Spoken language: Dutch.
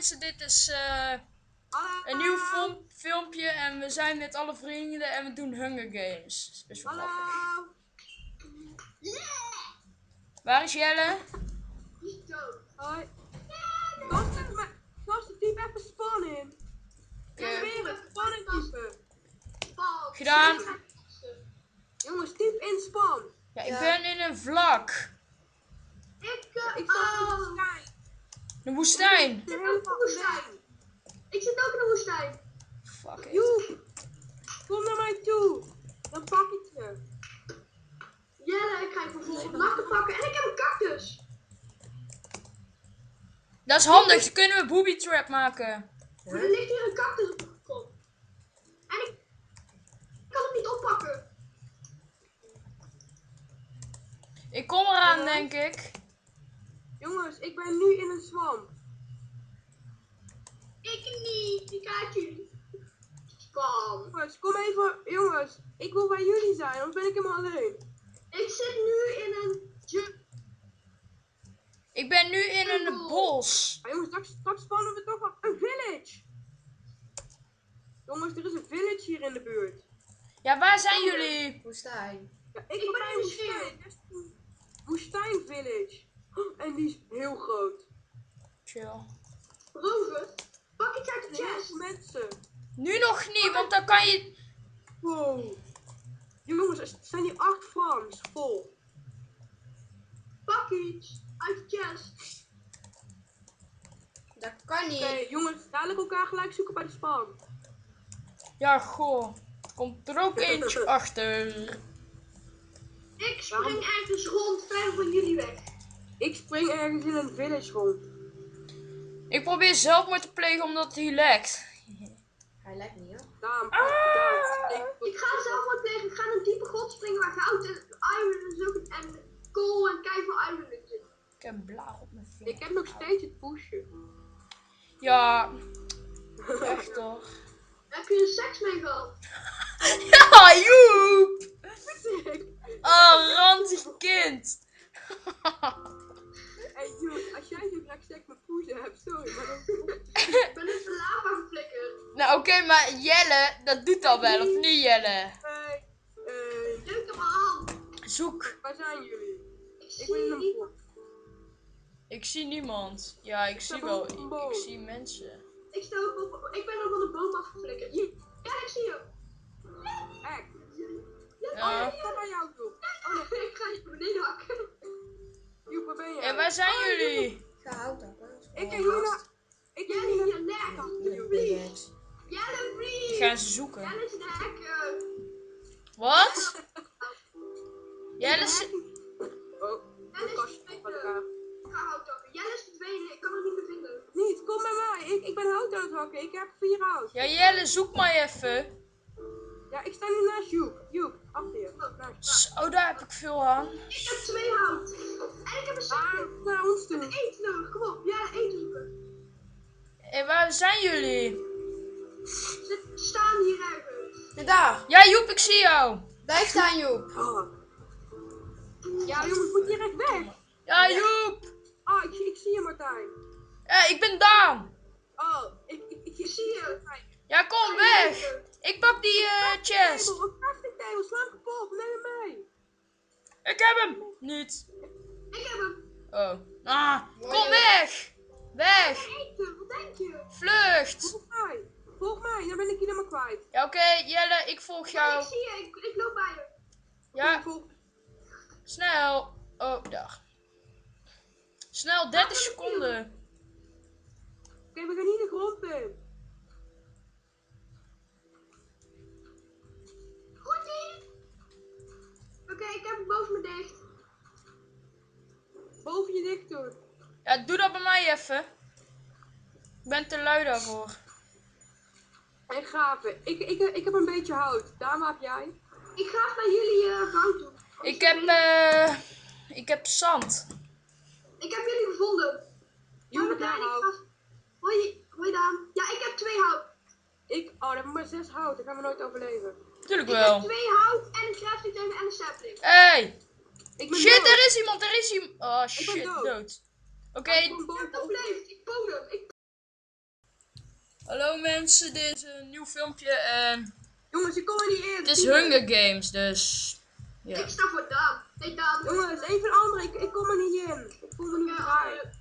mensen, dit is eh, een nieuw film- filmpje en we zijn met alle vrienden en we doen Hunger Games. Dat is best wel grappig. Waar is Jelle? Is dood. Hoi. Gasten, typ even spawn in. Weer het spawn in typen. Gedaan. Jongens, typ in spawn. Ja, ik ben in een vlak. Ik, uh, Ik sta in oh. de woestijn. De woestijn. Ik zit ook in de woestijn. Ik zit ook in de woestijn. Fuck it. Joep, kom naar mij toe. Dan pak ik je. Jelle, ik ga je vervolgens nachten pakken. En ik heb een cactus. Dat is handig, dan kunnen we booby trap maken. Maar er ligt hier een cactus op de grond. En ik, ik kan hem niet oppakken. Ik kom eraan, denk ik. Jongens, ik ben nu in een swamp. Ik niet. Ik kijk jullie. Spam. Jongens, kom even. Jongens, ik wil bij jullie zijn, anders ben ik helemaal alleen. Ik zit nu in een Ik ben nu in een bos. Maar jongens, straks, straks spannen we toch wel een village. Jongens, er is een village hier in de buurt. Ja, waar zijn jullie? Woestijn. Ja, ik, Ik ben in een woestijn. Woestijn village. En die is heel groot. Chill. rover. Pak iets uit de chest. mensen. Nu nog niet, want dan kan je... Wow. Jongens, er zijn hier acht farms vol. Pak iets uit de chest. Dat kan niet. Oké, jongens, dadelijk elkaar gelijk zoeken bij de spam. Ja, goh. Komt er ook eentje achter. Ik spring ergens rond, ver van jullie weg. Ik spring ergens in een village rond. Ik probeer zelfmoord te plegen omdat hij lekt. Hij lijkt niet, hoor. Ah! Ik ga zelf wat tegen. Ik ga in een diepe grot springen waar goud en iron en zo en kool en kei veel iron in zit. Ik heb blaar op mijn vinger. ik heb nog steeds het poesje. Ja, echt toch. Heb je er seks mee gehad? Ja, Joep! Oh, ranzig kind. Als jij graag seks met poesje hebt, sorry, maar dan... Ik ben de lava. Nou, oké, maar Jelle, dat doet al wel, of niet Jelle? Hey, Druk hem aan. Zoek. waar zijn jullie? Ik Ik zie ben in een pot. Ik zie niemand. Ja, ik zie wel. Ik, ik zie mensen. Ik, sta ook op, ik ben ook van de boom afgeflikkerd. Ja, ik zie je. Echt? Ja, Ja. oh, Ik ga bij jou toe. Oh nee, ik ga je beneden hakken. Waar waar zijn jullie? Ga hout. Ik en Juna... Ik je nek. Please. Jelle, Ik ga ze zoeken. Wat? Jelle is... Oh, is kastje van elkaar. Ik ga hout hakken. Jelle is verdwenen. Ik kan hem niet meer vinden. Niet, kom bij mij. Ik, ik ben hout aan het hakken. Ik heb vier hout. Ja, Jelle, zoek maar even. Ja, ik sta nu naast Joep. Joep, achter je. Zo, daar heb ik veel aan. Ik heb twee hout. Waar zijn jullie? Ze staan hier ergens. En daar. Ja, Joep, ik zie jou. Blijf staan, Joep. Oh. Ja, jongens, moet direct weg. Ja, Joep. Oh, ik, zie- ik zie je, Martijn. Ja, ik ben Daan. Oh, ik, ik, ik, Ik zie je. Ja, kom weg. Ik pak die eh, chest. Een crafting table, sla hem kapot, neem hem mee. Ik heb hem. Niet. Ik heb hem. Oh. Ah, kom weg. Weg. Eten. Wat denk je? Vlucht. Volg mij. Volg mij, dan ben ik je helemaal kwijt. Ja, oké, Jelle, ik volg Ik jou. zie je. Ik, ik loop bij je. Ja, Volg. snel. Oh, dag. Snel, 30 seconden. Oké, we gaan hier de grond in. Goed in. Oké, ik heb het boven me dicht. Boven je dicht doen. Ja, doe dat bij mij even. Ik ben te lui daarvoor. En graven. Ik, ik, ik heb een beetje hout. Wat heb jij? Ik ga naar jullie uh, goud toe. Ik heb, eh, ik heb zand. Ik heb jullie gevonden. Hoi, daar ik hout. ga- Hoi, hoi Daan. Ja, ik heb twee hout. Ik, oh, dan heb ik maar zes hout. Dan gaan we nooit overleven. Tuurlijk Ik heb wel. twee hout en een crafting table en een sapling. Hey. Ik Shit, dood. er is iemand, er is iemand. Oh ben shit, dood. dood. Oké. Oh, okay. Ik. Ik... Hallo mensen, dit is een nieuw filmpje en... Jongens, ik kom er niet in. Het is Hunger Games, dus... Ja. Ik sta voor Daan. Nee, Daan. Jongens, even een ik, ik kom er niet in. Ik voel me niet raar.